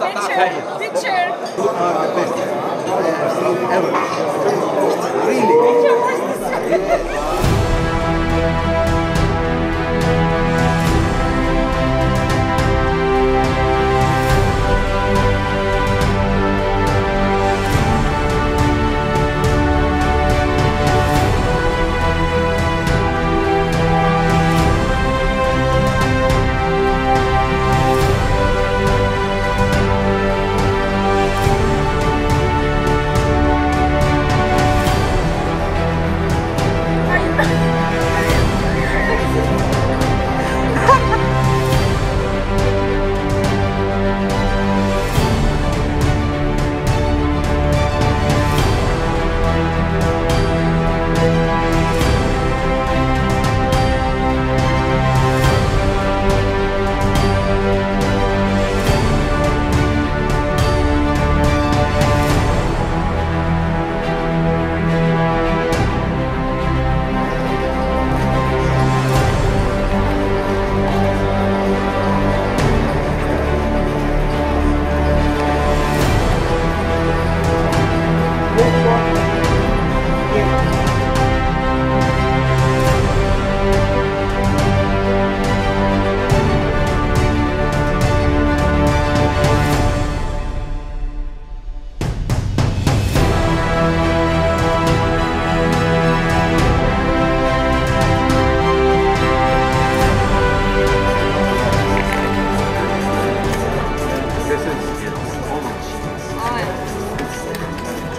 Picture, picture. The best ever. Really.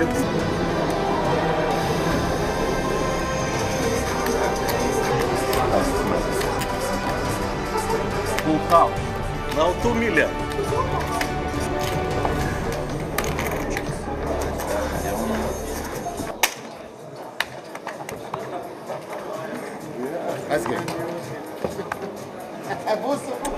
confecção. Vulcão, não tu milha. Let's go. É, é buço.